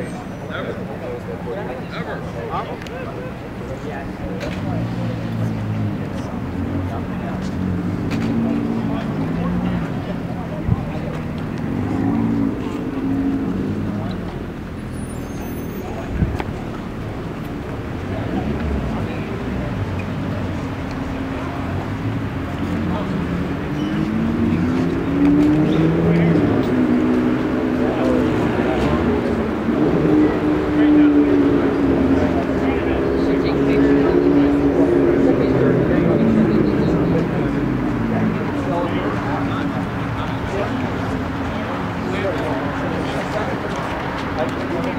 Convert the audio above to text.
Never. Never.